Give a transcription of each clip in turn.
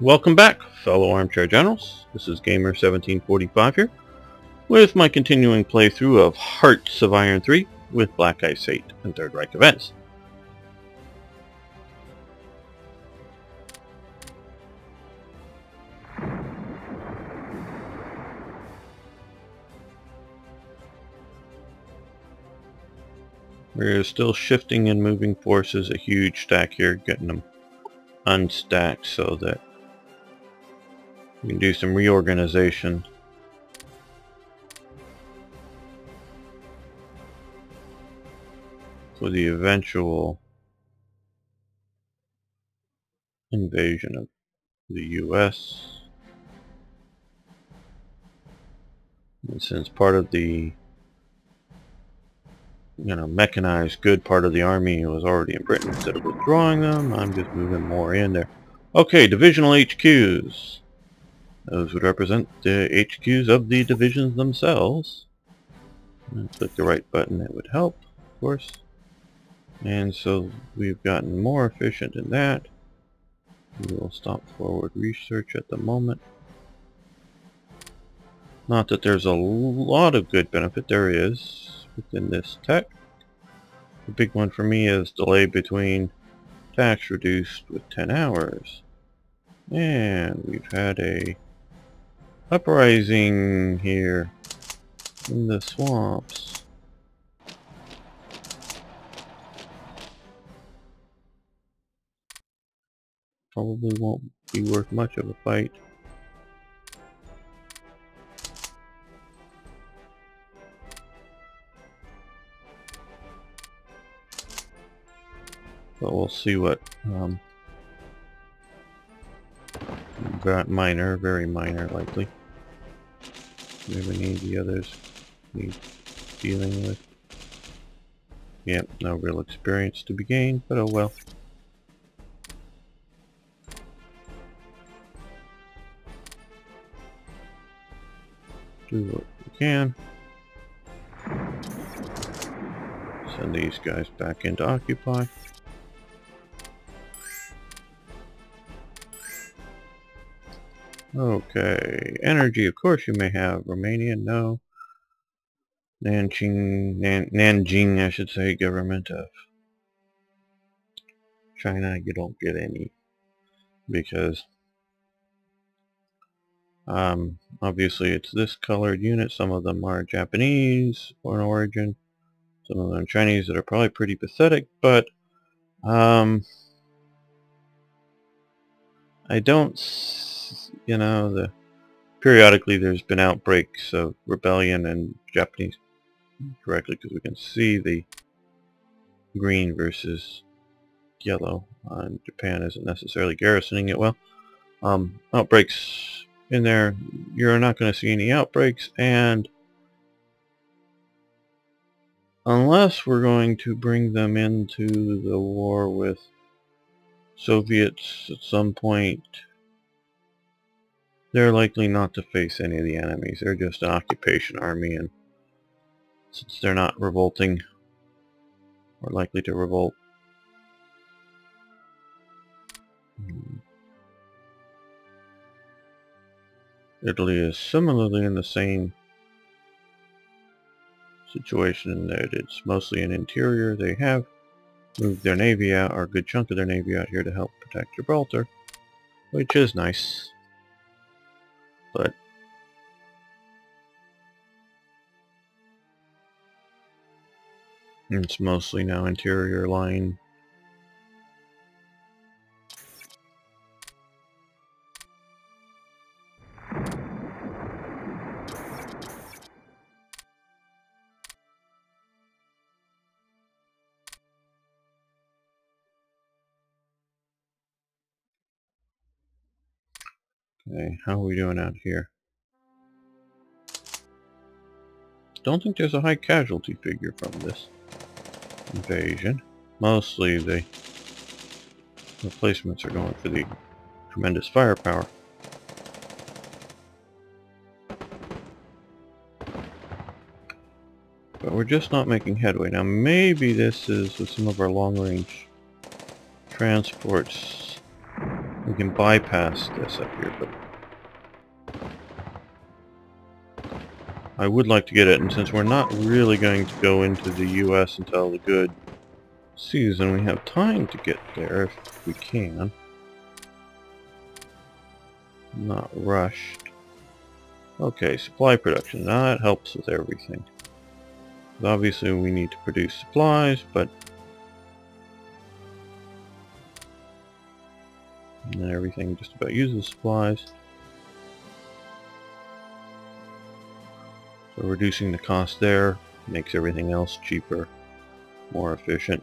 Welcome back, fellow armchair generals. This is Gamer1745 here, with my continuing playthrough of Hearts of Iron 3 with Black Ice 8 and Third Reich events. We're still shifting and moving forces, a huge stack here, getting them unstacked so that we can do some reorganization. For the eventual invasion of the U.S. And since part of the you know, mechanized good part of the army was already in Britain. Instead of withdrawing them, I'm just moving more in there. Okay, divisional HQs. Those would represent the HQs of the divisions themselves. Click the right button, it would help, of course. And so we've gotten more efficient in that. We will stop forward research at the moment. Not that there's a lot of good benefit, there is within this tech. The big one for me is delay between tax reduced with 10 hours. And we've had a uprising here in the swamps. Probably won't be worth much of a fight. But we'll see what um, minor, very minor likely. Maybe need the others need dealing with. Yep, no real experience to be gained, but oh well. Do what we can. Send these guys back into Occupy. Okay, energy, of course you may have. Romania, no. Nanjing, Nan, Nanjing, I should say, government of China, you don't get any. Because, um, obviously it's this colored unit. Some of them are Japanese or origin. Some of them Chinese that are probably pretty pathetic, but, um, I don't you know, the periodically there's been outbreaks of rebellion and Japanese correctly because we can see the green versus yellow. Uh, Japan isn't necessarily garrisoning it well. Um, outbreaks in there, you're not going to see any outbreaks and unless we're going to bring them into the war with Soviets at some point they're likely not to face any of the enemies. They're just an occupation army, and since they're not revolting, or likely to revolt, hmm, Italy is similarly in the same situation that it's mostly an interior. They have moved their navy out, or a good chunk of their navy out here to help protect Gibraltar, which is nice but it's mostly now interior line Okay, how are we doing out here? Don't think there's a high casualty figure from this invasion. Mostly the replacements are going for the tremendous firepower. But we're just not making headway. Now maybe this is with some of our long-range transports We can bypass this up here, but I would like to get it, and since we're not really going to go into the U.S. until the good season, we have time to get there if we can. Not rushed. Okay, supply production. Now that helps with everything. Obviously we need to produce supplies, but everything just about uses supplies. So reducing the cost there makes everything else cheaper, more efficient.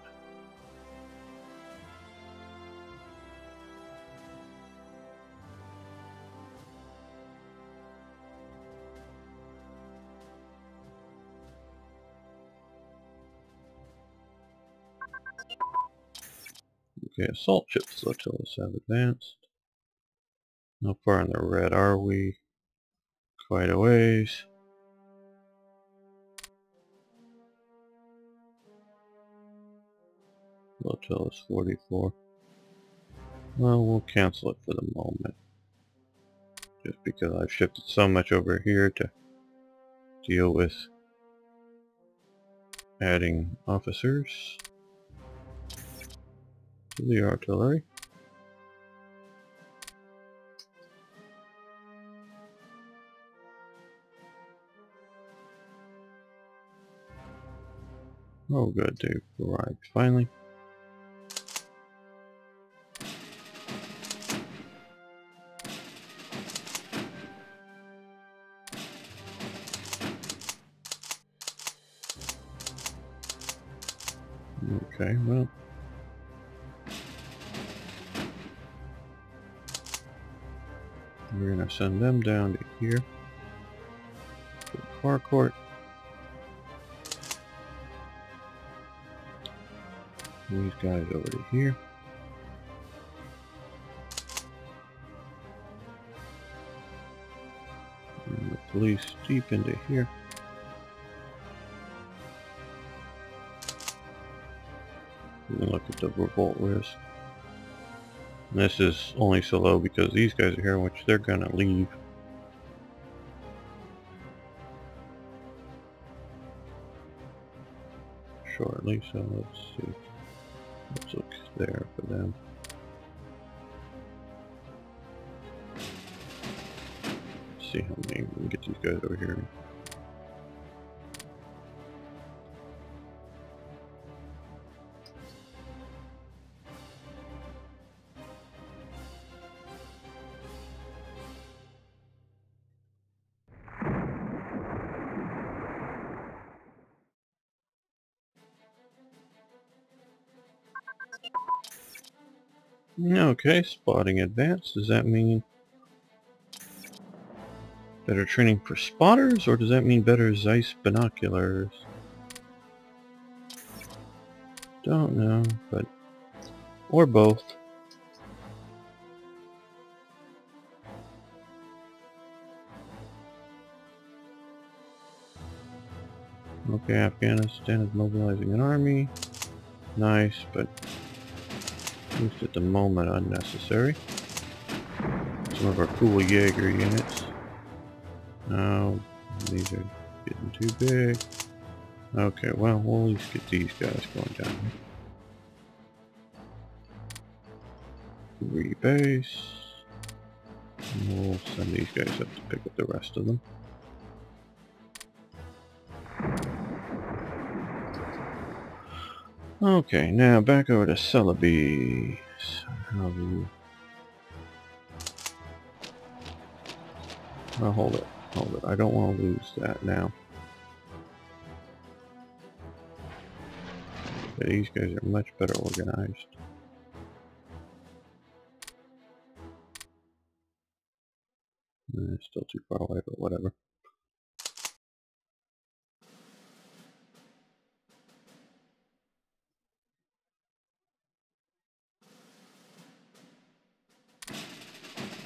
Okay, assault ship flotillas have advanced. How far in the red are we? Quite a ways. Flotilla's 44. Well, we'll cancel it for the moment. Just because I've shifted so much over here to deal with adding officers to the artillery. Oh good, they've arrived finally. Send them down to here. Harcourt. These guys over to here. And the police deep into here. look at the revolt risk. This is only so low because these guys are here, which they're gonna leave. Shortly, so let's see. Let's look there for them. Let's see how many we can get these guys over here. Okay, spotting advanced. Does that mean better training for spotters, or does that mean better Zeiss binoculars? Don't know, but... Or both. Okay, Afghanistan is mobilizing an army. Nice, but least at the moment unnecessary. Some of our cool Jaeger units. Now, these are getting too big. Okay, well, we'll at least get these guys going down here. Rebase. And we'll send these guys up to pick up the rest of them. Okay, now back over to Celebi. Celebi. Oh, hold it, hold it. I don't want to lose that now. these guys are much better organized. Eh, still too far away, but whatever.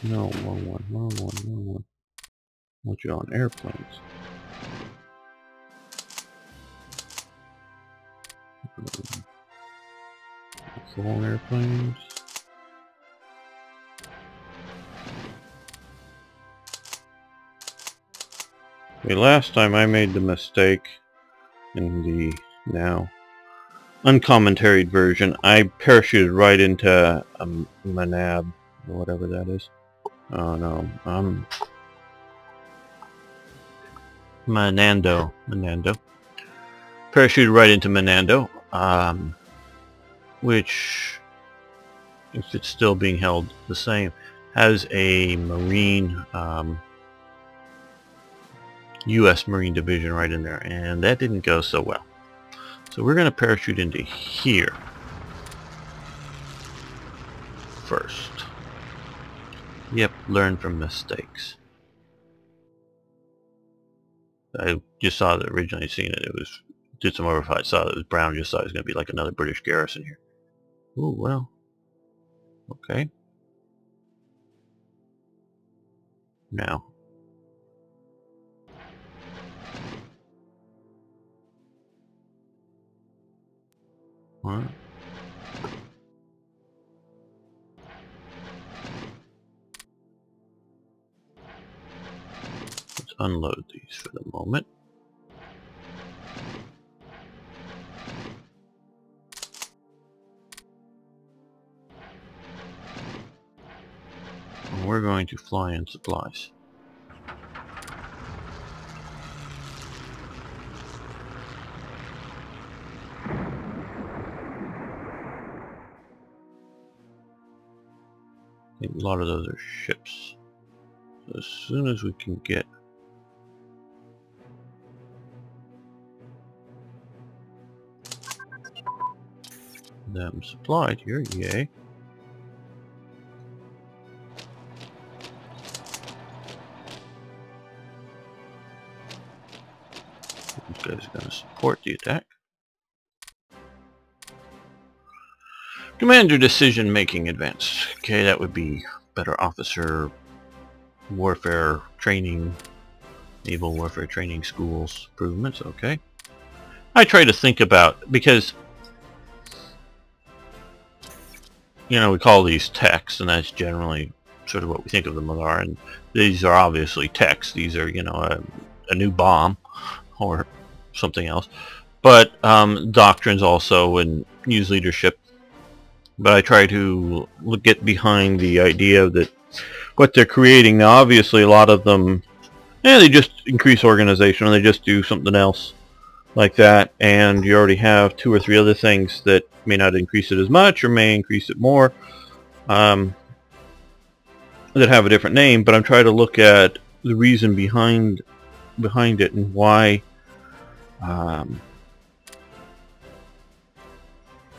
No, wrong one, wrong one, wrong one. You on airplanes? The airplanes. Okay, last time I made the mistake in the now uncommentaried version, I parachuted right into a manab, or whatever that is. Oh no, um, Manando, Manando. Parachuted right into Manando, um, which, if it's still being held the same, has a Marine, um, U.S. Marine Division right in there, and that didn't go so well. So we're going to parachute into here first. Yep, learn from mistakes. I just saw that originally seen it. It was did some overflight. Saw that it was brown. Just thought it was going to be like another British garrison here. Oh well. Okay. Now What? Unload these for the moment. And we're going to fly in supplies. a lot of those are ships. So as soon as we can get them supplied here, yay. These guys are going to support the attack. Commander decision making advanced. Okay, that would be better officer warfare training, naval warfare training schools improvements. Okay. I try to think about because you know we call these techs, and that's generally sort of what we think of them are. And these are obviously techs. These are you know a, a new bomb or something else. But um, doctrines also and use leadership but I try to get behind the idea that what they're creating, now obviously a lot of them, yeah, they just increase organization or they just do something else like that, and you already have two or three other things that may not increase it as much or may increase it more, um, that have a different name, but I'm trying to look at the reason behind behind it and why um,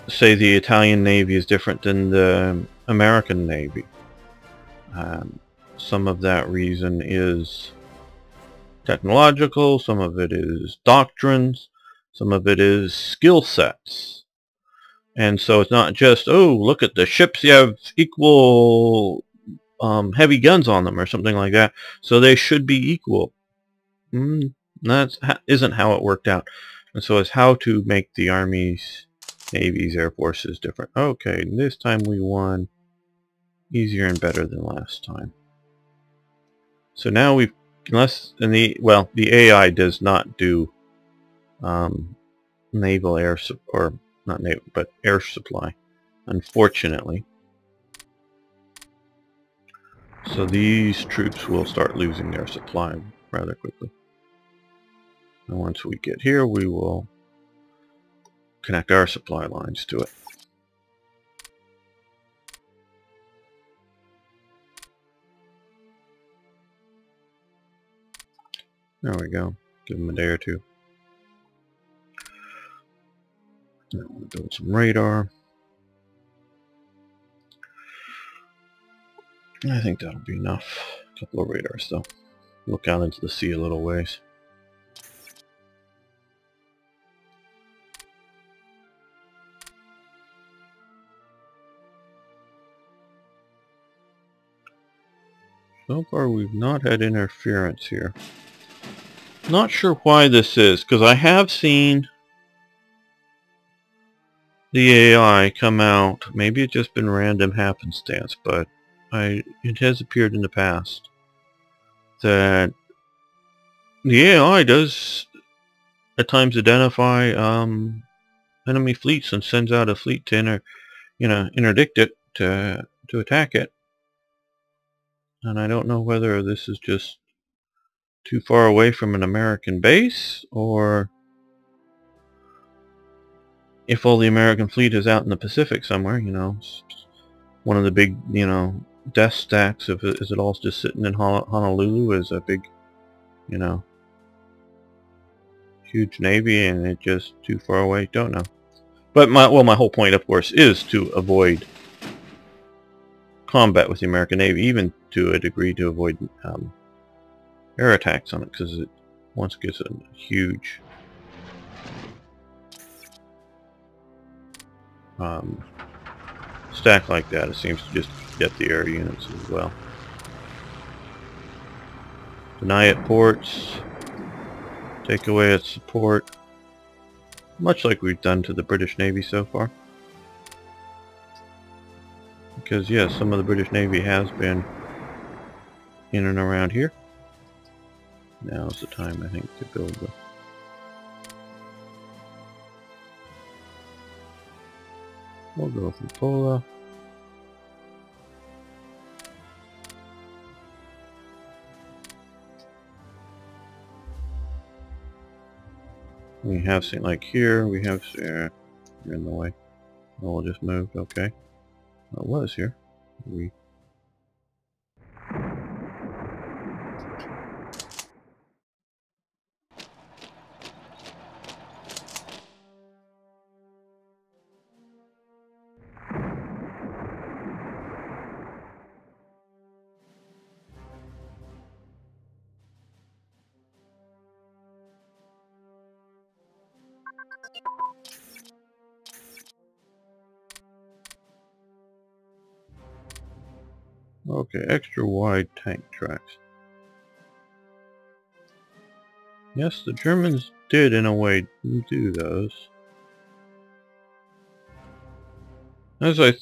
say the Italian Navy is different than the American Navy. Um, some of that reason is technological, some of it is doctrines, some of it is skill sets. And so it's not just, oh, look at the ships, you have equal um, heavy guns on them or something like that, so they should be equal. Mm, that isn't how it worked out. And so it's how to make the armies Navy's Air forces different. Okay, this time we won easier and better than last time. So now we've, unless, in the, well, the AI does not do um, naval air, or not naval, but air supply, unfortunately. So these troops will start losing their supply rather quickly. And once we get here, we will connect our supply lines to it. There we go. Give them a day or two. Now we'll build some radar. I think that'll be enough. A couple of radars though. Look out into the sea a little ways. So far we've not had interference here. Not sure why this is, because I have seen the AI come out. Maybe it's just been random happenstance, but I it has appeared in the past that the AI does at times identify um, enemy fleets and sends out a fleet to inter, you know, interdict it to to attack it. And I don't know whether this is just too far away from an American base or if all the American fleet is out in the Pacific somewhere, you know, one of the big, you know, death stacks of is it all just sitting in Honolulu as a big, you know, huge navy and it just too far away? Don't know. But my well, my whole point, of course, is to avoid combat with the American Navy, even to a degree to avoid um, air attacks on it, because it once gets a huge um, stack like that, it seems to just get the air units as well. Deny it ports, take away its support, much like we've done to the British Navy so far. Because yes, some of the British Navy has been in and around here. Now's the time I think to build the We'll go for Pola. We have seen like here, we have uh, you're in the way. Oh, we'll just moved, okay. Well, it was here. We extra wide tank tracks. Yes, the Germans did in a way do those. As I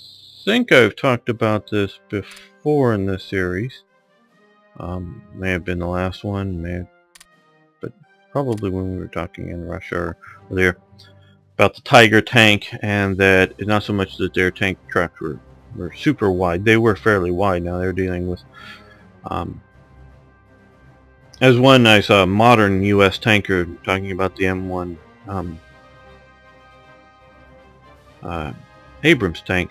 think I've talked about this before in this series. Um, may have been the last one, may have, but probably when we were talking in Russia earlier about the Tiger tank and that it's not so much that their tank tracks were were super wide. They were fairly wide. Now they're dealing with, um, as one nice uh, modern U.S. tanker talking about the M1 um, uh, Abrams tank.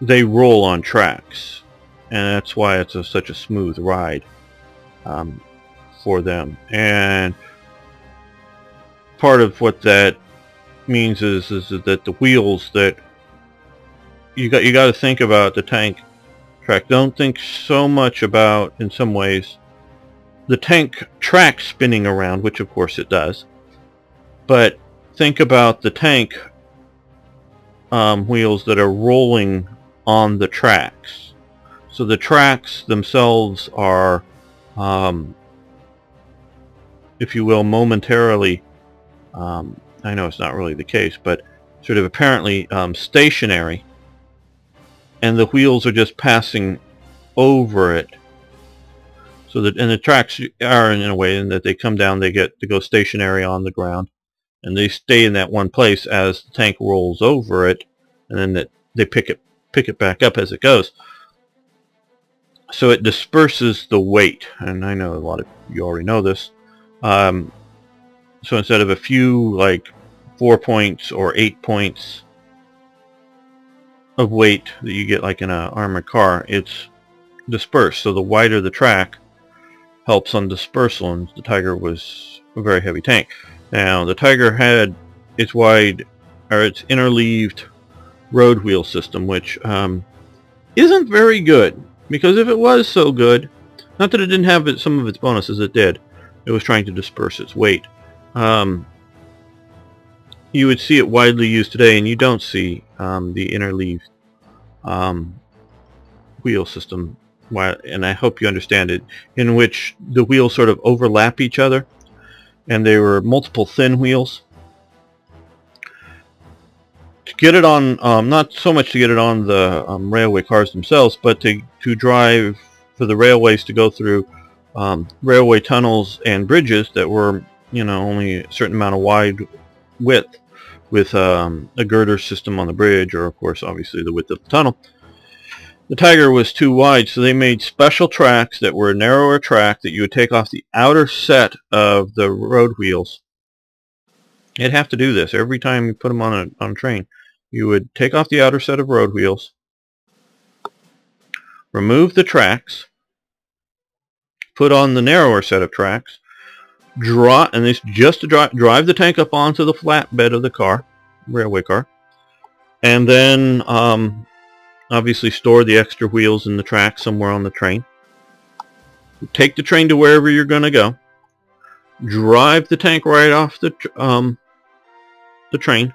They roll on tracks, and that's why it's a, such a smooth ride um, for them. And part of what that means is is that the wheels that you got you got to think about the tank track. Don't think so much about in some ways the tank track spinning around, which of course it does, but think about the tank um, wheels that are rolling on the tracks. So the tracks themselves are, um, if you will, momentarily um, I know it's not really the case, but sort of apparently um, stationary, and the wheels are just passing over it. So that and the tracks are in a way in that they come down, they get to go stationary on the ground, and they stay in that one place as the tank rolls over it, and then that they pick it pick it back up as it goes. So it disperses the weight, and I know a lot of you already know this. Um, so instead of a few like four points or eight points of weight that you get like in an armored car, it's dispersed. So the wider the track helps on dispersal, and the Tiger was a very heavy tank. Now, the Tiger had its wide, or its interleaved road wheel system, which um, isn't very good, because if it was so good, not that it didn't have some of its bonuses, it did. It was trying to disperse its weight. Um, you would see it widely used today, and you don't see um, the interleaved um, wheel system. And I hope you understand it, in which the wheels sort of overlap each other, and they were multiple thin wheels. To get it on, um, not so much to get it on the um, railway cars themselves, but to, to drive for the railways to go through um, railway tunnels and bridges that were, you know, only a certain amount of wide width with um, a girder system on the bridge, or of course, obviously the width of the tunnel. The Tiger was too wide, so they made special tracks that were a narrower track that you would take off the outer set of the road wheels. You'd have to do this every time you put them on a, on a train. You would take off the outer set of road wheels, remove the tracks, put on the narrower set of tracks, draw, and this just to drive, drive the tank up onto the flatbed of the car, railway car, and then um, obviously store the extra wheels in the track somewhere on the train. Take the train to wherever you're going to go. Drive the tank right off the um, the train,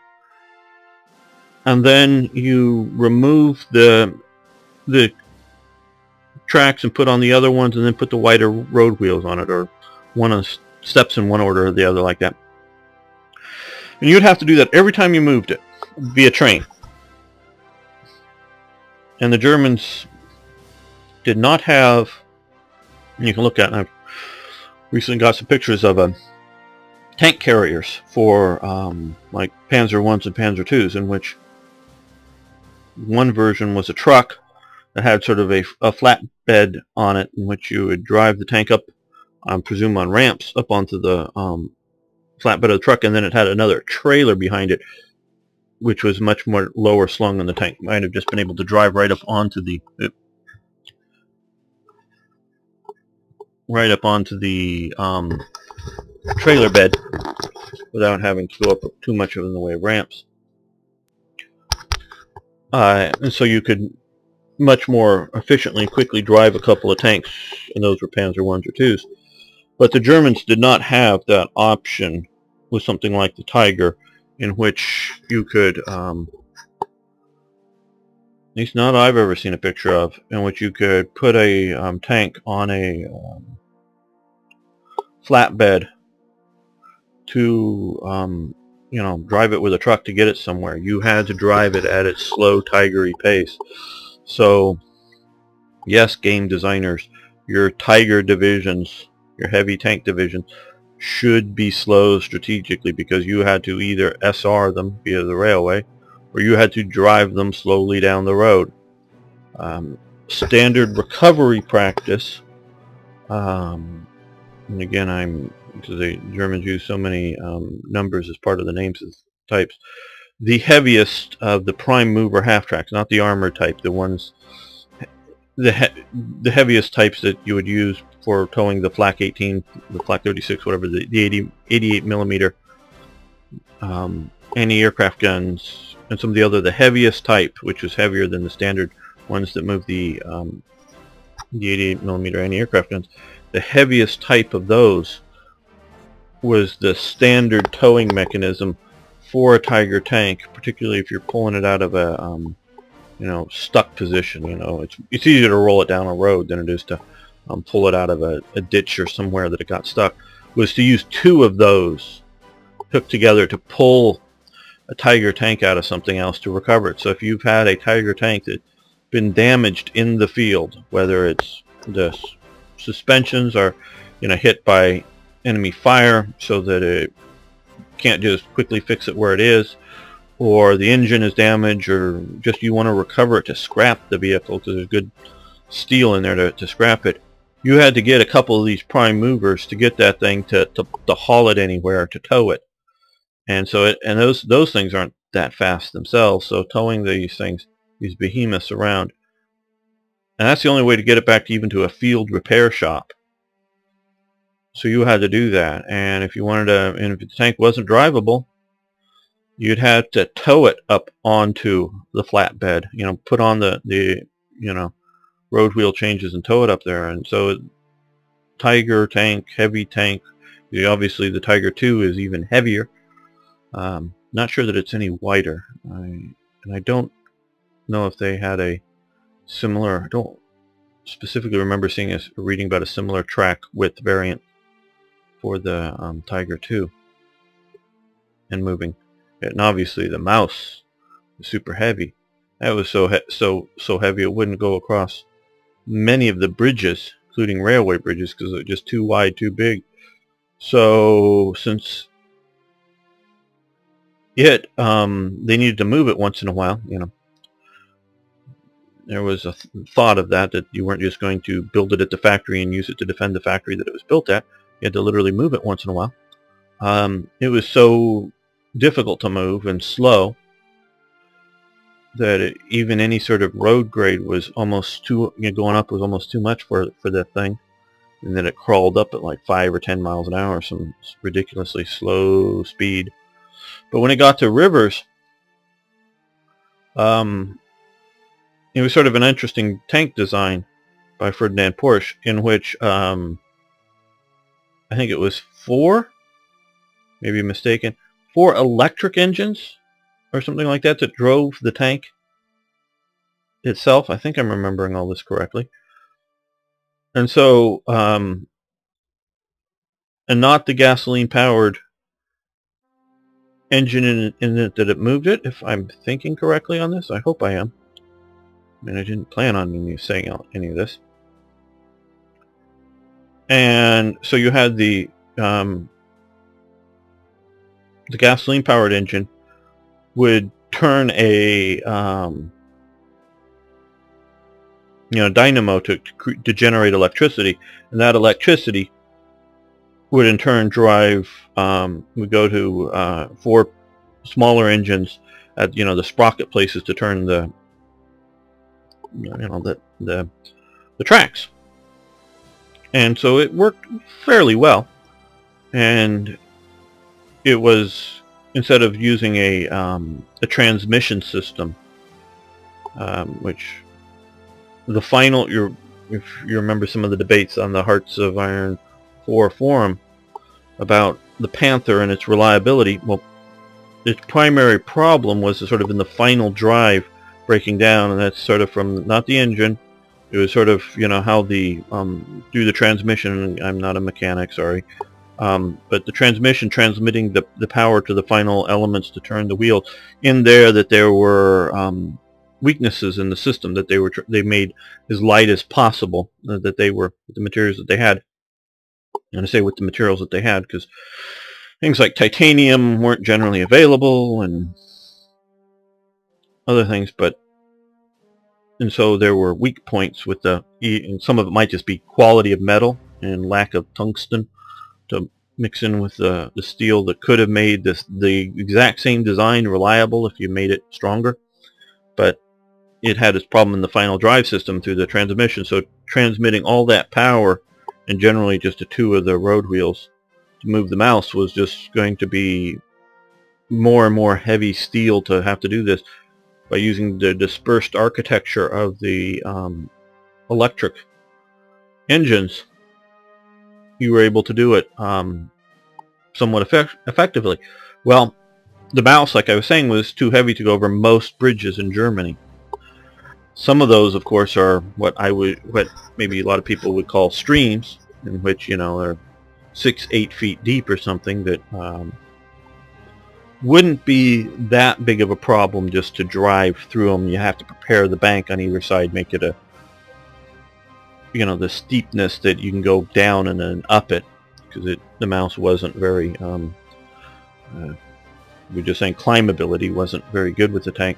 and then you remove the the tracks and put on the other ones, and then put the wider road wheels on it, or one of steps in one order or the other like that. And you'd have to do that every time you moved it via train. And the Germans did not have, you can look at, I've recently got some pictures of uh, tank carriers for um, like Panzer 1s and Panzer 2s in which one version was a truck that had sort of a, a on it in which you would drive the tank up I presume on ramps up onto the um, flatbed of the truck, and then it had another trailer behind it, which was much more lower slung than the tank. Might have just been able to drive right up onto the right up onto the um, trailer bed without having to go up too much of in the way of ramps. Uh, and so you could much more efficiently quickly drive a couple of tanks, and those were Panzer 1s or 2s. But the Germans did not have that option with something like the Tiger in which you could, um, at least not I've ever seen a picture of, in which you could put a um, tank on a um, flatbed to, um, you know, drive it with a truck to get it somewhere. You had to drive it at its slow, tigery pace. So, yes, game designers, your Tiger divisions your heavy tank division should be slow strategically because you had to either SR them via the railway or you had to drive them slowly down the road. Um, standard recovery practice, um, and again I'm, because the Germans use so many um, numbers as part of the names of types, the heaviest of the prime mover half tracks, not the armor type, the ones, the, he the heaviest types that you would use for towing the Flak 18, the Flak 36, whatever, the, the 80, 88 millimeter um, anti-aircraft guns, and some of the other, the heaviest type, which was heavier than the standard ones that move the um, the 88 millimeter anti-aircraft guns. The heaviest type of those was the standard towing mechanism for a Tiger tank, particularly if you're pulling it out of a um, you know stuck position. You know, it's it's easier to roll it down a road than it is to um, pull it out of a, a ditch or somewhere that it got stuck, was to use two of those hooked together to pull a Tiger tank out of something else to recover it. So if you've had a Tiger tank that's been damaged in the field, whether it's the suspensions are you know hit by enemy fire so that it can't just quickly fix it where it is or the engine is damaged or just you want to recover it to scrap the vehicle because there's good steel in there to, to scrap it you had to get a couple of these prime movers to get that thing to, to, to haul it anywhere, to tow it. And so it, and those those things aren't that fast themselves, so towing these things, these behemoths around, and that's the only way to get it back to even to a field repair shop. So you had to do that, and if you wanted to, and if the tank wasn't drivable, you'd have to tow it up onto the flatbed, you know, put on the, the you know, road wheel changes and tow it up there. And so Tiger tank, heavy tank. Obviously the Tiger 2 is even heavier. Um, not sure that it's any wider. I, and I don't know if they had a similar, I don't specifically remember seeing a reading about a similar track width variant for the um, Tiger 2 and moving. And obviously the Maus is super heavy. That was so he so so heavy it wouldn't go across many of the bridges including railway bridges, because they're just too wide, too big. So since it, um, they needed to move it once in a while, you know, there was a th thought of that, that you weren't just going to build it at the factory and use it to defend the factory that it was built at. You had to literally move it once in a while. Um, it was so difficult to move and slow that it, even any sort of road grade was almost too, you know, going up was almost too much for, for that thing. And then it crawled up at like 5 or 10 miles an hour, some ridiculously slow speed. But when it got to rivers, um, it was sort of an interesting tank design by Ferdinand Porsche in which um, I think it was four, maybe mistaken, four electric engines or something like that that drove the tank itself. I think I'm remembering all this correctly. And so, um, and not the gasoline-powered engine in, in it that it moved it, if I'm thinking correctly on this. I hope I am. I mean, I didn't plan on any saying any of this. And so you had the um, the gasoline powered engine would turn a um, you know dynamo to, to generate electricity, and that electricity would in turn drive um, would go to uh, four smaller engines at you know the sprocket places to turn the you know the the the tracks, and so it worked fairly well, and it was instead of using a um, a transmission system, um, which the final you if you remember some of the debates on the Hearts of Iron 4 forum about the Panther and its reliability, well, its primary problem was sort of in the final drive breaking down, and that's sort of from not the engine. It was sort of you know how the um, do the transmission. I'm not a mechanic, sorry. Um, but the transmission transmitting the, the power to the final elements to turn the wheel in there that there were um, weaknesses in the system that they were they made as light as possible uh, that they were the materials that they had. And I say with the materials that they had because things like titanium weren't generally available and other things but and so there were weak points with the and some of it might just be quality of metal and lack of tungsten mix in with the, the steel that could have made this the exact same design reliable if you made it stronger. But it had its problem in the final drive system through the transmission. So transmitting all that power and generally just to two of the road wheels to move the Maus was just going to be more and more heavy steel to have to do this by using the dispersed architecture of the um, electric engines you were able to do it um, somewhat effect effectively. Well, the Maus, like I was saying, was too heavy to go over most bridges in Germany. Some of those, of course, are what I would, what maybe a lot of people would call streams, in which you know are six, eight feet deep or something that um, wouldn't be that big of a problem just to drive through them. You have to prepare the bank on either side, make it a you know the steepness that you can go down and then up it because the Maus wasn't very um, uh, we're just saying climbability wasn't very good with the tank.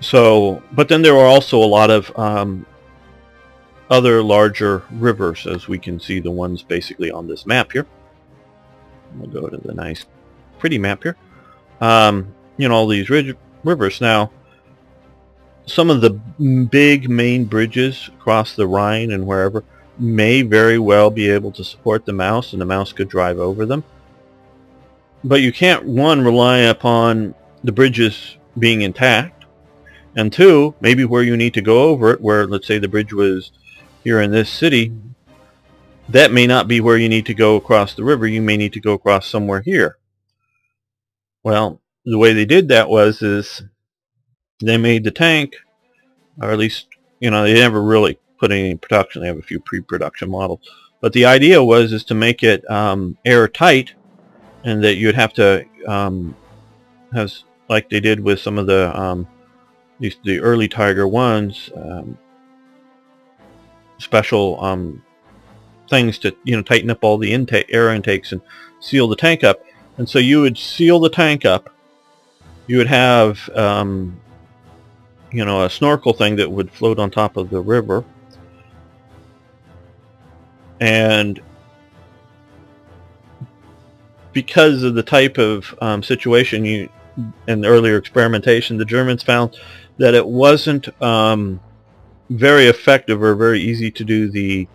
So but then there are also a lot of um, other larger rivers as we can see the ones basically on this map here. We'll go to the nice pretty map here. Um, you know all these rivers. Now some of the big main bridges across the Rhine and wherever may very well be able to support the Maus and the Maus could drive over them. But you can't, one, rely upon the bridges being intact, and two, maybe where you need to go over it, where let's say the bridge was here in this city, that may not be where you need to go across the river. You may need to go across somewhere here. Well, the way they did that was is they made the tank, or at least, you know, they never really put any in production. They have a few pre-production models. But the idea was is to make it um, airtight and that you'd have to um, have, like they did with some of the um, these, the early Tiger ones, um, special um, things to you know tighten up all the intake air intakes and seal the tank up. And so you would seal the tank up. You would have um, you know a snorkel thing that would float on top of the river, and because of the type of um, situation you in earlier experimentation, the Germans found that it wasn't um, very effective or very easy to do the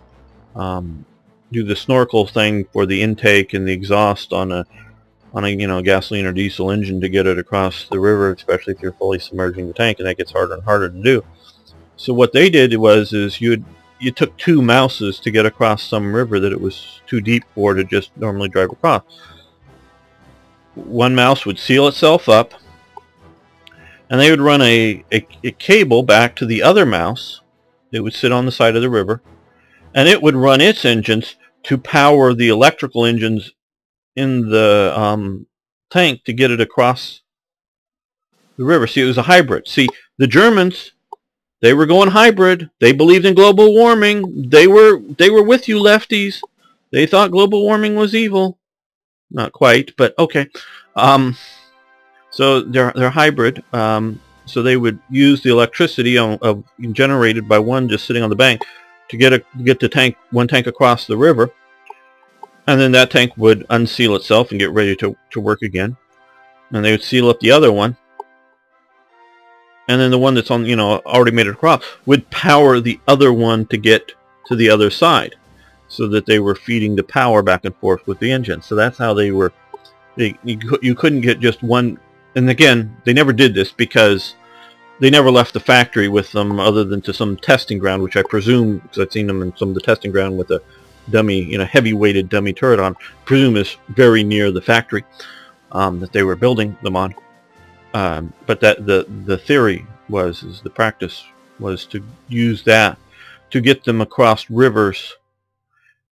um, do the snorkel thing for the intake and the exhaust on a on a you know gasoline or diesel engine to get it across the river, especially if you're fully submerging the tank, and that gets harder and harder to do. So what they did was is you you took two mouses to get across some river that it was too deep for to just normally drive across. One mouse would seal itself up, and they would run a, a, a cable back to the other mouse that would sit on the side of the river, and it would run its engines to power the electrical engines in the um, tank to get it across the river. See, it was a hybrid. See, the Germans, they were going hybrid. They believed in global warming. They were they were with you, lefties. They thought global warming was evil. Not quite, but okay. Um, so they're they're hybrid. Um, so they would use the electricity of, generated by one just sitting on the bank to get a get the tank one tank across the river and then that tank would unseal itself and get ready to, to work again. And they would seal up the other one. And then the one that's on, you know, already made it across would power the other one to get to the other side. So that they were feeding the power back and forth with the engine. So that's how they were, they, you, you couldn't get just one, and again, they never did this because they never left the factory with them other than to some testing ground, which I presume, because I've seen them in some of the testing ground with a dummy, you know, heavy-weighted dummy turret on, presume is very near the factory um, that they were building them on. Um, but that the the theory was, is the practice was to use that to get them across rivers,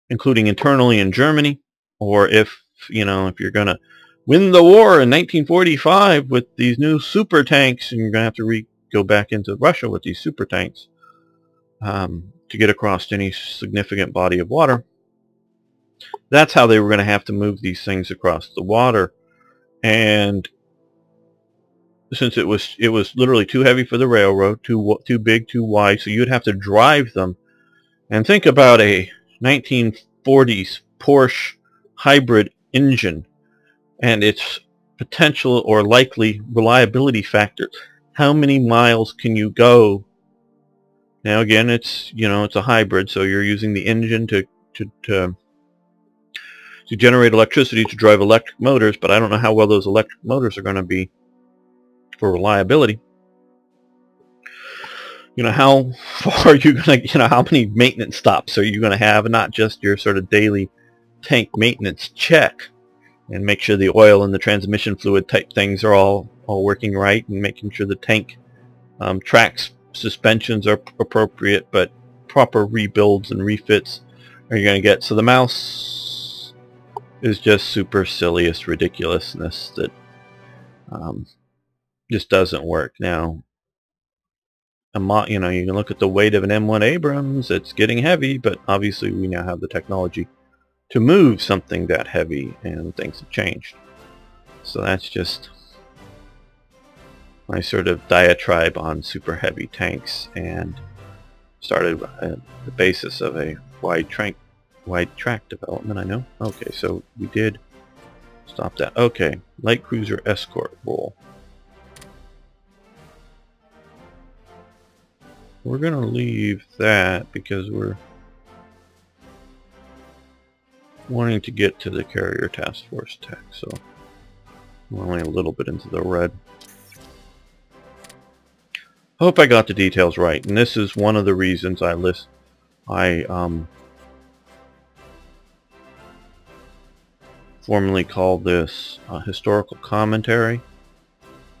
including internally in Germany, or if you know if you're gonna win the war in 1945 with these new super tanks, and you're gonna have to go back into Russia with these super tanks. Um, to get across any significant body of water. That's how they were going to have to move these things across the water. And since it was it was literally too heavy for the railroad, too too big, too wide, so you'd have to drive them. And think about a 1940s Porsche hybrid engine and its potential or likely reliability factor. How many miles can you go now again, it's you know it's a hybrid, so you're using the engine to to to, to generate electricity to drive electric motors, but I don't know how well those electric motors are going to be for reliability. You know how far are you going to you know how many maintenance stops are you going to have, not just your sort of daily tank maintenance check, and make sure the oil and the transmission fluid type things are all all working right, and making sure the tank um, tracks suspensions are appropriate, but proper rebuilds and refits are you going to get. So the mouse is just supercilious ridiculousness that um, just doesn't work. Now, you know, you can look at the weight of an M1 Abrams. It's getting heavy, but obviously we now have the technology to move something that heavy, and things have changed. So that's just my sort of diatribe on super heavy tanks and started at the basis of a wide track wide track development I know okay so we did stop that okay light cruiser escort role we're gonna leave that because we're wanting to get to the carrier task force tech so we're only a little bit into the red hope I got the details right. And this is one of the reasons I list, I um, formally call this historical commentary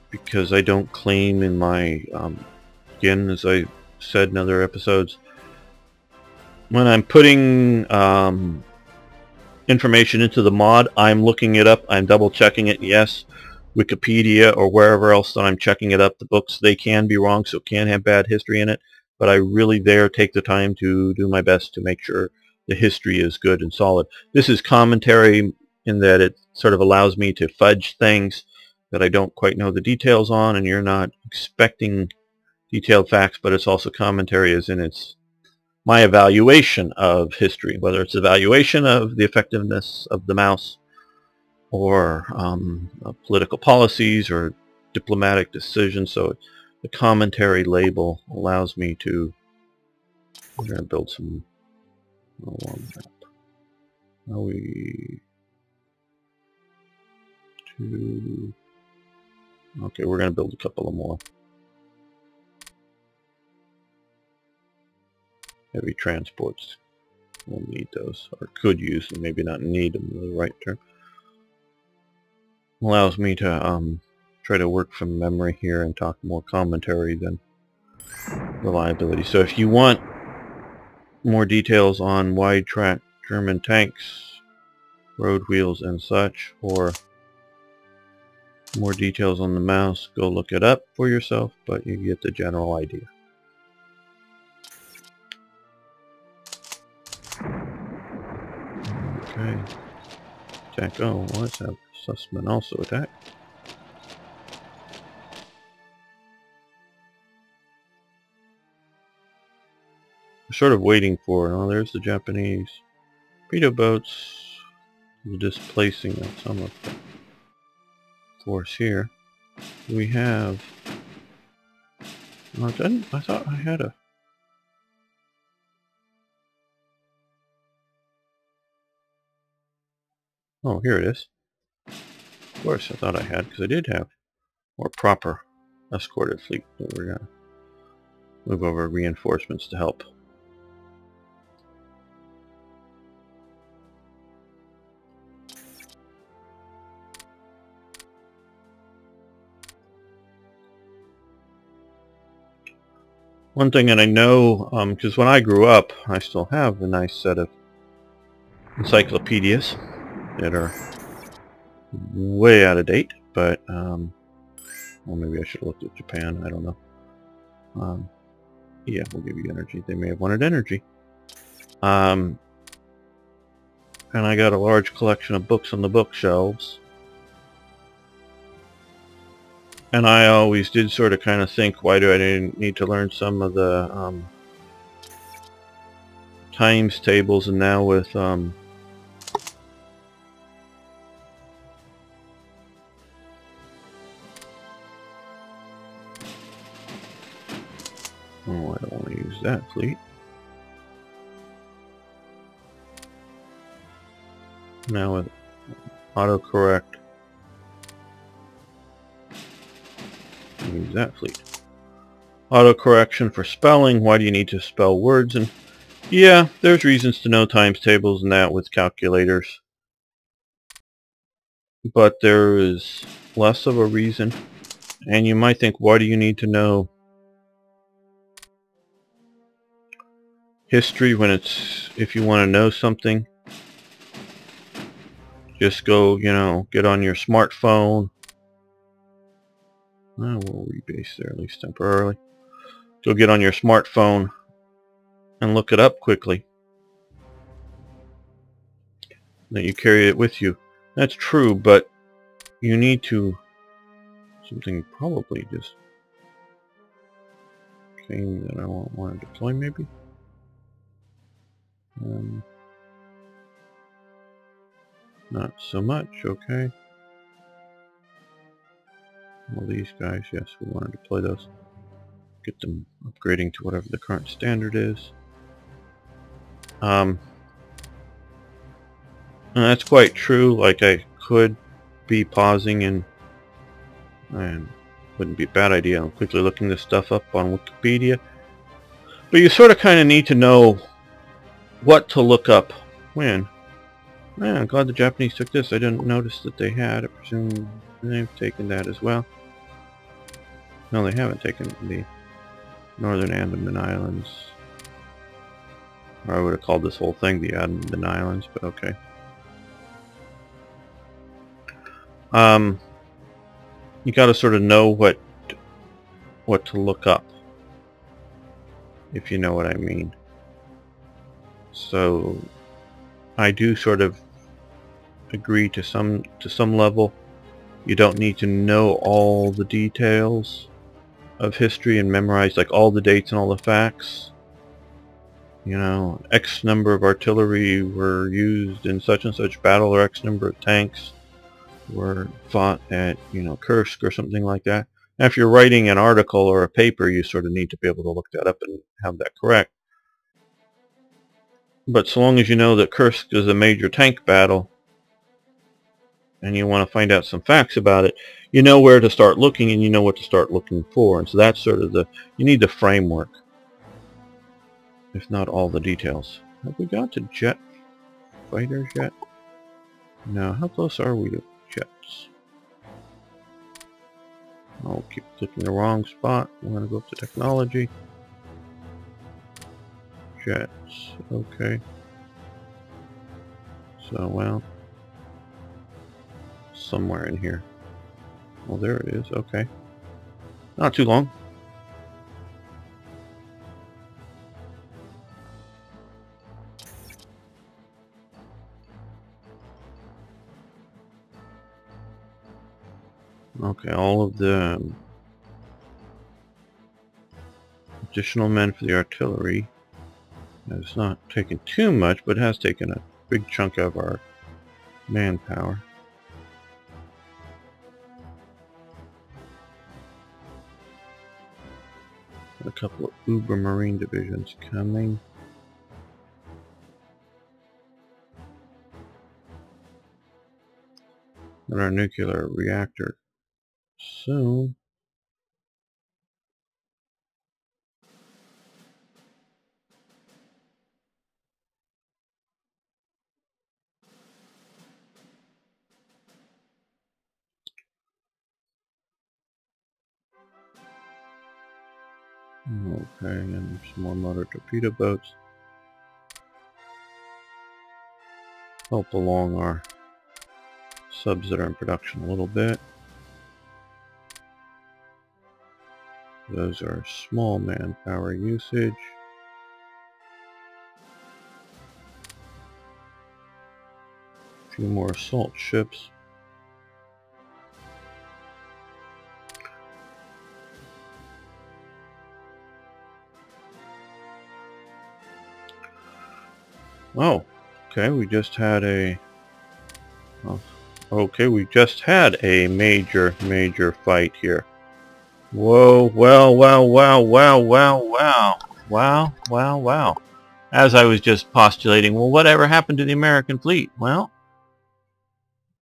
because I don't claim in my, um, again, as I said in other episodes, when I'm putting um, information into the mod, I'm looking it up, I'm double checking it, yes, Wikipedia or wherever else that I'm checking it up, the books, they can be wrong, so it can have bad history in it. but I really there take the time to do my best to make sure the history is good and solid. This is commentary in that it sort of allows me to fudge things that I don't quite know the details on and you're not expecting detailed facts, but it's also commentary as in it's my evaluation of history, whether it's evaluation of the effectiveness of the mouse or um, uh, political policies or diplomatic decisions. So the commentary label allows me to, we're going to build some, oh. How we, two, okay, we're going to build a couple of more. Heavy transports. We'll need those, or could use them, maybe not need them, the right term. Allows me to um, try to work from memory here and talk more commentary than reliability. So if you want more details on wide track German tanks, road wheels and such, or more details on the mouse, go look it up for yourself, but you get the general idea. Okay. Attack. Oh, let's have Sussman also attack. Sort of waiting for, oh, there's the Japanese torpedo boats displacing some of the force here. We have, oh, I thought I had a Oh, here it is. Of course, I thought I had, because I did have more proper escorted fleet. But we're going to move over reinforcements to help. One thing that I know, because um, when I grew up, I still have a nice set of encyclopedias that are way out of date, but, um, well, maybe I should have looked at Japan, I don't know. Um, yeah, we'll give you energy. They may have wanted energy. Um, and I got a large collection of books on the bookshelves. And I always did sort of kind of think, why do I need to learn some of the um, times tables and now with um, Oh, I don't want to use that fleet. Now with autocorrect, use that fleet. Autocorrection for spelling, why do you need to spell words? And yeah, there's reasons to know times tables and that with calculators. But there is less of a reason. And you might think, why do you need to know history when it's if you want to know something just go you know get on your smartphone. Oh, we'll rebase there at least temporarily. Go get on your smartphone and look it up quickly. That you carry it with you. That's true but you need to something probably just thing that I want to deploy maybe um, not so much, okay. Well, these guys, yes, we want to deploy those. Get them upgrading to whatever the current standard is. Um, that's quite true. Like, I could be pausing and, and wouldn't be a bad idea. I'm quickly looking this stuff up on Wikipedia. But you sort of kind of need to know what to look up when. Man, I'm glad the Japanese took this. I didn't notice that they had. I presume they've taken that as well. No, they haven't taken the Northern Andaman Islands. Or I would have called this whole thing the Andaman Islands, but okay. Um, you got to sort of know what what to look up. if you know what I mean. So I do sort of agree to some to some level. You don't need to know all the details of history and memorize like all the dates and all the facts. You know, X number of artillery were used in such and such battle or X number of tanks were fought at, you know, Kursk or something like that. Now, if you're writing an article or a paper, you sort of need to be able to look that up and have that correct. But so long as you know that Kursk is a major tank battle, and you want to find out some facts about it, you know where to start looking and you know what to start looking for. And so that's sort of the, you need the framework, if not all the details. Have we got to jet fighters yet? No, how close are we to jets? I'll keep clicking the wrong spot. I'm going to go up to technology. Okay. So, well, somewhere in here. Well, there it is. Okay. Not too long. Okay, all of the additional men for the artillery has not taken too much, but has taken a big chunk of our manpower. a couple of Uber Marine divisions coming. And our nuclear reactor soon. Okay, and some more motor torpedo boats. Help along our subs that are in production a little bit. Those are small manpower usage. A few more assault ships. Oh, okay, we just had a... Oh, okay, we just had a major, major fight here. Whoa, wow, wow, wow, wow, wow, wow. Wow, wow, wow. As I was just postulating, well, whatever happened to the American fleet? Well,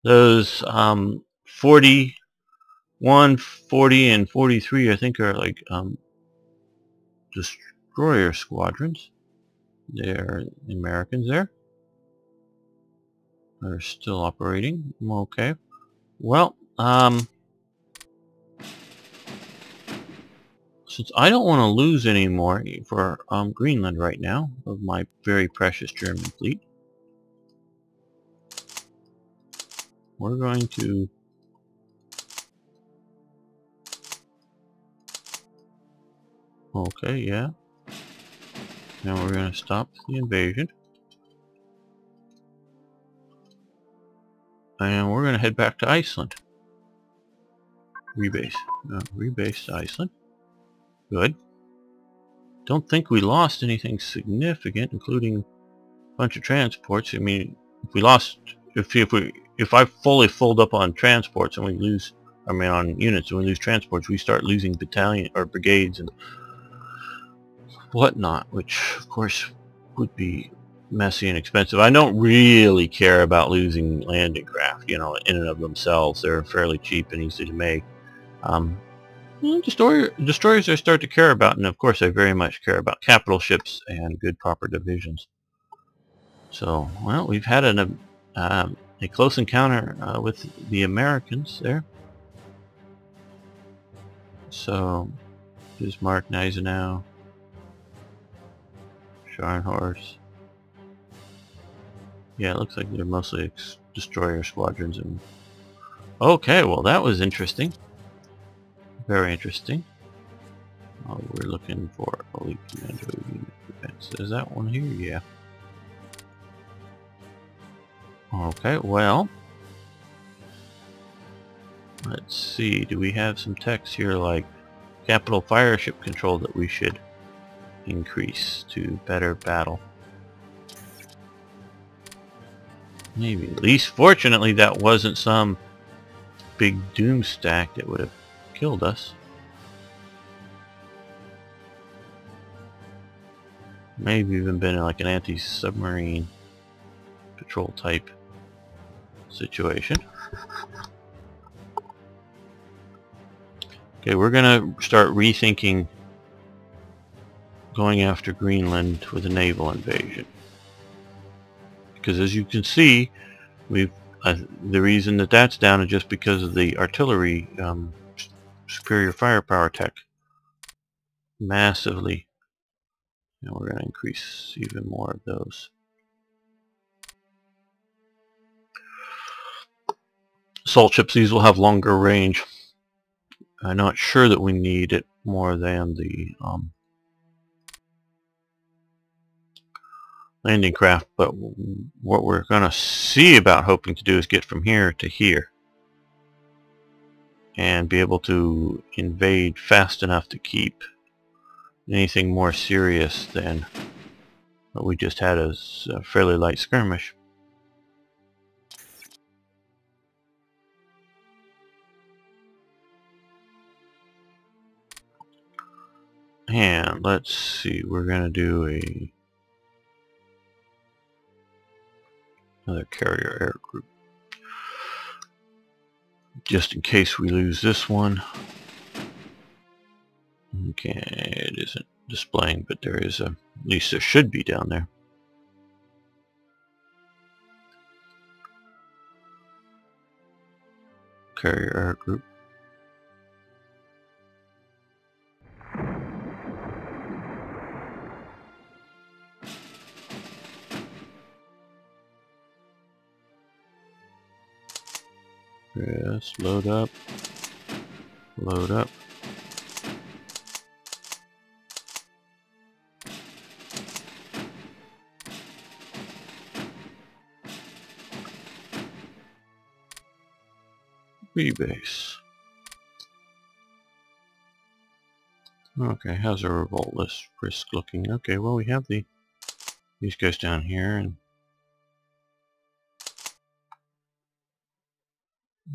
those um, 41, 40, and 43, I think, are like um, destroyer squadrons. There, the Americans there They're still operating. Okay. Well, um, since I don't want to lose any more for um, Greenland right now of my very precious German fleet, we're going to Okay, yeah. Now we're going to stop the invasion. And we're going to head back to Iceland. Rebase. Uh, rebase to Iceland. Good. Don't think we lost anything significant, including a bunch of transports. I mean, if we lost, if, if we, if I fully fold up on transports and we lose, I mean on units and we lose transports, we start losing battalion or brigades and whatnot, which of course would be messy and expensive. I don't really care about losing landing craft, you know, in and of themselves. They're fairly cheap and easy to make. Um, destroyer, destroyers I start to care about, and of course I very much care about capital ships and good proper divisions. So, well, we've had an, um, a close encounter uh, with the Americans there. So, here's Mark Bismarck, Gneisenau, Horse. Yeah, it looks like they're mostly destroyer squadrons. And okay, well that was interesting. Very interesting. Oh, we're looking for elite commando unit defense. Is that one here? Yeah. Okay, well. Let's see, do we have some techs here like capital fire ship control that we should increase to better battle? Maybe. At least fortunately that wasn't some big doom stack that would have killed us. Maybe even been like an anti-submarine patrol type situation. Okay, we're gonna start rethinking going after Greenland with a naval invasion. Because as you can see we've uh, the reason that that's down is just because of the artillery um, superior firepower tech massively. And we're going to increase even more of those. Assault ships these will have longer range. I'm not sure that we need it more than the um, landing craft, but what we're going to see about hoping to do is get from here to here and be able to invade fast enough to keep anything more serious than what we just had as a fairly light skirmish. And let's see, we're going to do a another carrier air group. Just in case we lose this one. Okay, it isn't displaying, but there is a, at least there should be down there. Carrier air group. Yes, load up. Load up. Rebase. Okay, how's our revolt list risk looking? Okay, well we have the these guys down here and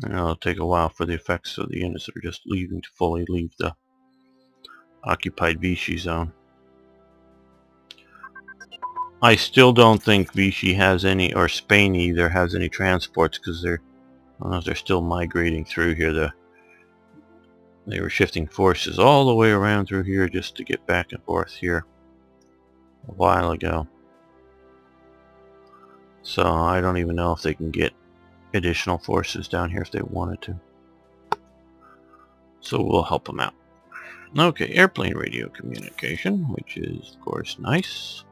It'll take a while for the effects of the units that are just leaving to fully leave the occupied Vichy zone. I still don't think Vichy has any, or Spain either, has any transports because they're, I don't know if they're still migrating through here. The, they were shifting forces all the way around through here just to get back and forth here a while ago. So I don't even know if they can get additional forces down here if they wanted to. So we'll help them out. Okay, airplane radio communication, which is of course nice.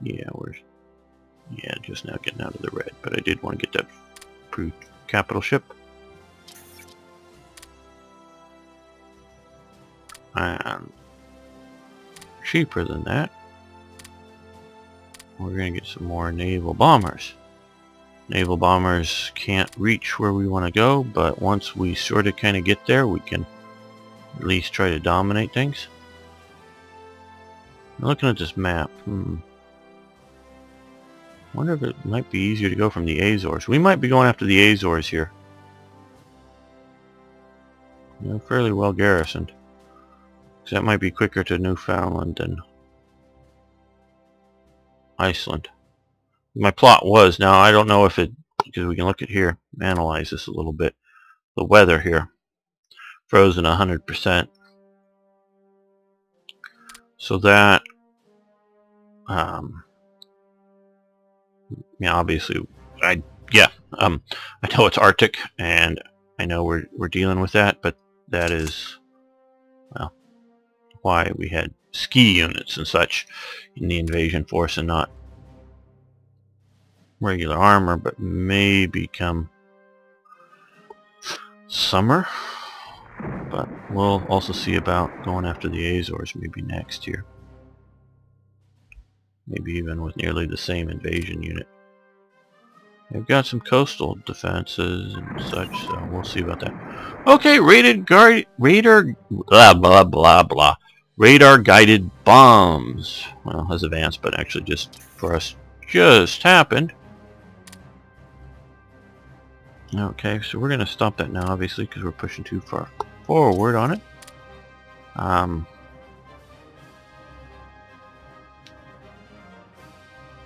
Yeah, we're yeah just now getting out of the red, but I did want to get that capital ship. And cheaper than that, we're going to get some more naval bombers. Naval bombers can't reach where we want to go, but once we sort of kind of get there, we can at least try to dominate things. looking at this map, hmm. wonder if it might be easier to go from the Azores. We might be going after the Azores here. They're fairly well garrisoned. So that might be quicker to Newfoundland than Iceland my plot was. Now, I don't know if it, because we can look at here, analyze this a little bit. The weather here, frozen 100%. So that, um, yeah, obviously, I, yeah, um, I know it's Arctic, and I know we're, we're dealing with that, but that is, well, why we had ski units and such in the invasion force and not regular armor, but maybe come summer. But we'll also see about going after the Azores maybe next year. Maybe even with nearly the same invasion unit. They've got some coastal defenses and such, so we'll see about that. Okay, rated guard, radar, blah, blah, blah, blah. Radar guided bombs. Well, has advanced, but actually just for us just happened. Okay, so we're going to stop that now, obviously, because we're pushing too far forward on it. Um,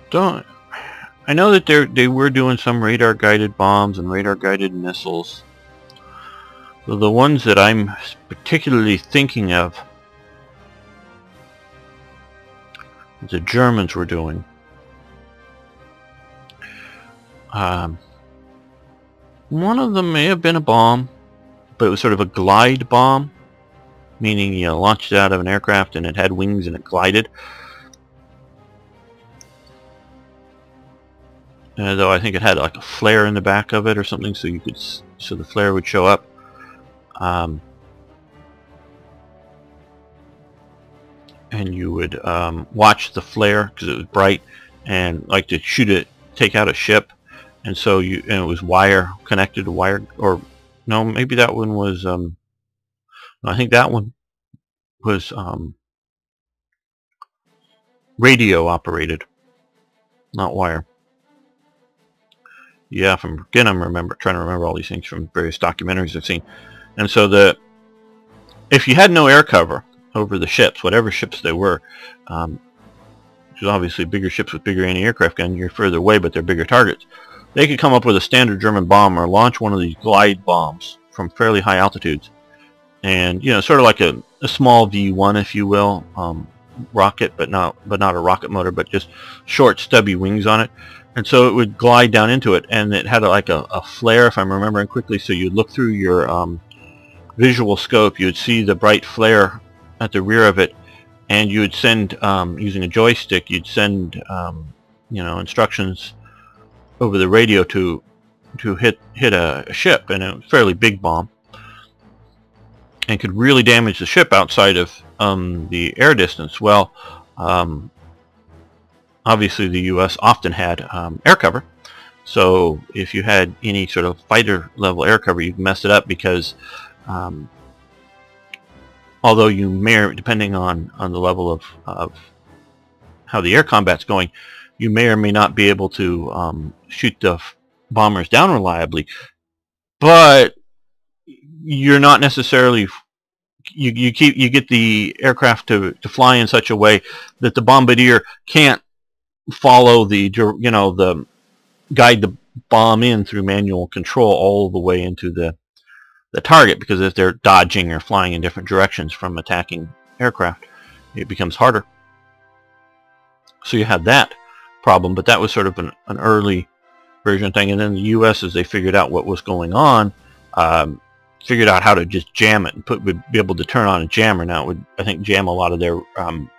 don't... I know that they they were doing some radar-guided bombs and radar-guided missiles. So the ones that I'm particularly thinking of, the Germans were doing. Um, one of them may have been a bomb, but it was sort of a glide bomb, meaning you launched it out of an aircraft and it had wings and it glided. Uh, though I think it had like a flare in the back of it or something, so you could so the flare would show up. Um, and you would um, watch the flare because it was bright and like to shoot it, take out a ship, and so you and it was wire connected to wire or no maybe that one was um I think that one was um radio operated not wire. Yeah from again I'm remember trying to remember all these things from various documentaries I've seen. And so the if you had no air cover over the ships whatever ships they were um, which is obviously bigger ships with bigger anti-aircraft gun you're further away but they're bigger targets they could come up with a standard German bomb or launch one of these glide bombs from fairly high altitudes. And, you know, sort of like a, a small V1, if you will, um, rocket, but not, but not a rocket motor, but just short, stubby wings on it. And so it would glide down into it, and it had a, like a, a, flare, if I'm remembering quickly, so you'd look through your um, visual scope, you'd see the bright flare at the rear of it, and you would send, um, using a joystick, you'd send, um, you know, instructions over the radio to to hit hit a, ship and a fairly big bomb and could really damage the ship outside of um, the air distance. Well, um, obviously the U.S. often had um, air cover, so if you had any sort of fighter level air cover, you'd mess it up because um, although you may, depending on on the level of, of how the air combat's going, you may or may not be able to um, shoot the bombers down reliably, but you're not necessarily you you keep you get the aircraft to to fly in such a way that the bombardier can't follow the you know the guide the bomb in through manual control all the way into the the target because if they're dodging or flying in different directions from attacking aircraft it becomes harder. So you have that problem, but that was sort of an, an early version thing. And then the U.S., as they figured out what was going on, um, figured out how to just jam it and put would be able to turn on a jammer. Now it would, I think, jam a lot of their um,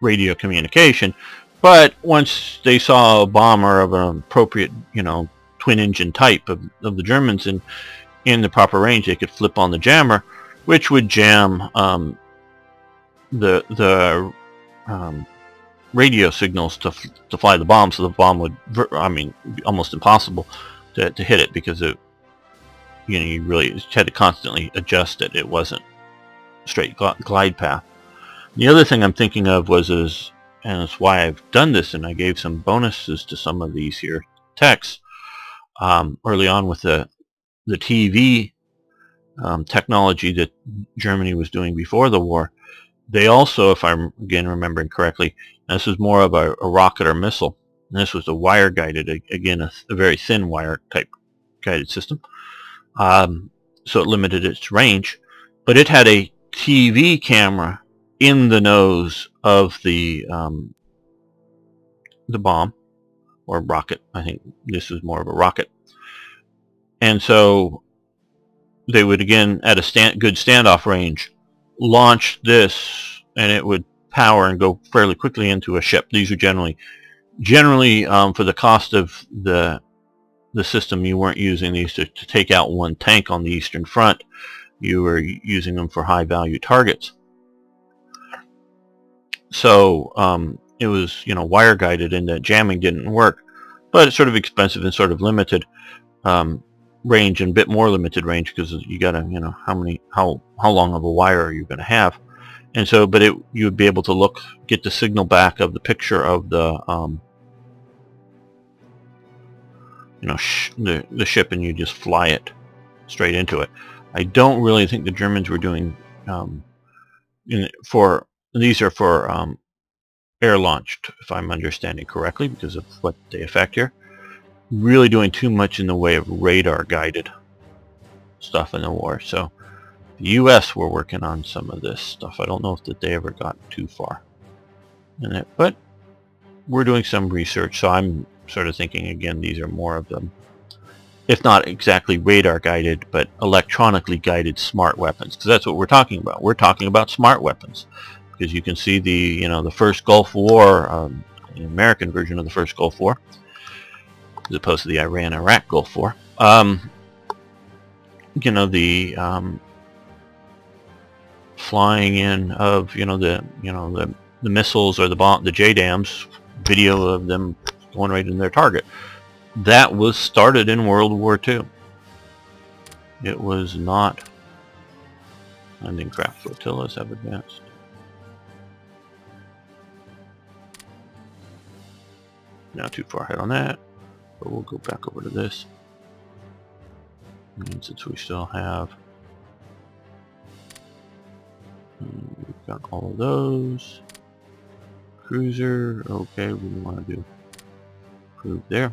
radio communication. But once they saw a bomber of an appropriate, you know, twin engine type of, of the Germans in in the proper range, they could flip on the jammer, which would jam um, the the um, radio signals to, to fly the bomb, so the bomb would, I mean, almost impossible to, to hit it because it, you know, you really had to constantly adjust it. It wasn't straight glide path. The other thing I'm thinking of was is, and it's why I've done this, and I gave some bonuses to some of these here techs um, early on with the the TV um, technology that Germany was doing before the war. They also, if I'm again remembering correctly, this is more of a, a rocket or missile. And this was a wire guided, again, a, a very thin wire type guided system. Um, so it limited its range. But it had a TV camera in the nose of the um, the bomb or rocket. I think this is more of a rocket. And so they would again at a stand, good standoff range launch this and it would power and go fairly quickly into a ship. These are generally, generally um, for the cost of the the system, you weren't using these to, to take out one tank on the Eastern Front. you were using them for high value targets. So um, it was, you know, wire guided and that jamming didn't work, but it's sort of expensive and sort of limited um, range and a bit more limited range because you gotta, you know, how many, how, how long of a wire are you going to have? And so, but it, you would be able to look, get the signal back of the picture of the, um, you know, the, the ship and you just fly it straight into it. I don't really think the Germans were doing, um, in, for, these are for um, air launched, if I'm understanding correctly, because of what they affect here. Really doing too much in the way of radar guided stuff in the war. So the U.S. were working on some of this stuff. I don't know if that they ever got too far in it, but we're doing some research. So I'm sort of thinking again, these are more of them, if not exactly radar guided, but electronically guided smart weapons, because that's what we're talking about. We're talking about smart weapons, because you can see the you know the first Gulf War, um, the American version of the first Gulf War, as opposed to the Iran-Iraq Gulf War. Um, you know the um, flying in of you know the you know the the missiles or the bomb the JDAMs video of them going right in their target. That was started in World War II it was not landing craft flotillas have advanced. Now too far ahead on that but we'll go back over to this. Since we still have we've got all of those. Cruiser, okay, we want to do prove there.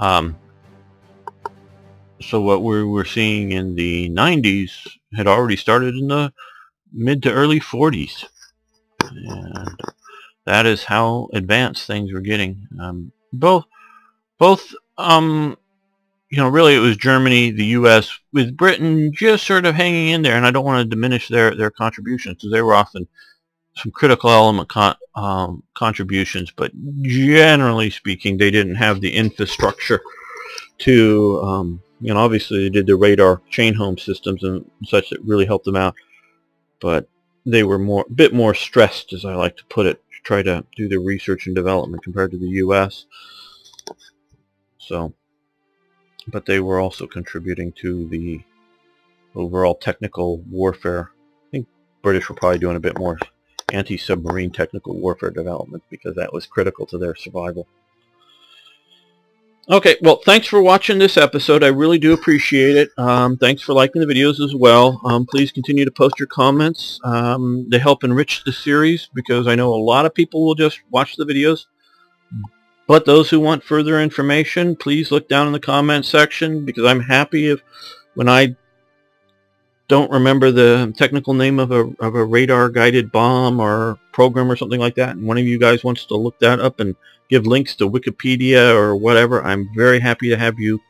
Um, so what we were seeing in the 90s had already started in the mid to early 40s. And that is how advanced things were getting. Um, both both um, you know, really it was Germany, the U.S., with Britain just sort of hanging in there, and I don't want to diminish their, their contributions because they were often some critical element con um, contributions, but generally speaking, they didn't have the infrastructure to, um, you know, obviously they did the radar chain home systems and such that really helped them out, but they were more, a bit more stressed, as I like to put it, to try to do the research and development compared to the U.S. So but they were also contributing to the overall technical warfare. I think British were probably doing a bit more anti-submarine technical warfare development because that was critical to their survival. Okay, well, thanks for watching this episode. I really do appreciate it. Um, thanks for liking the videos as well. Um, please continue to post your comments. Um, they help enrich the series because I know a lot of people will just watch the videos but those who want further information, please look down in the comment section because I'm happy if when I don't remember the technical name of a, of a radar guided bomb or program or something like that and one of you guys wants to look that up and give links to Wikipedia or whatever, I'm very happy to have you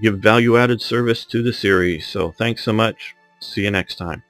give value added service to the series. So thanks so much. See you next time.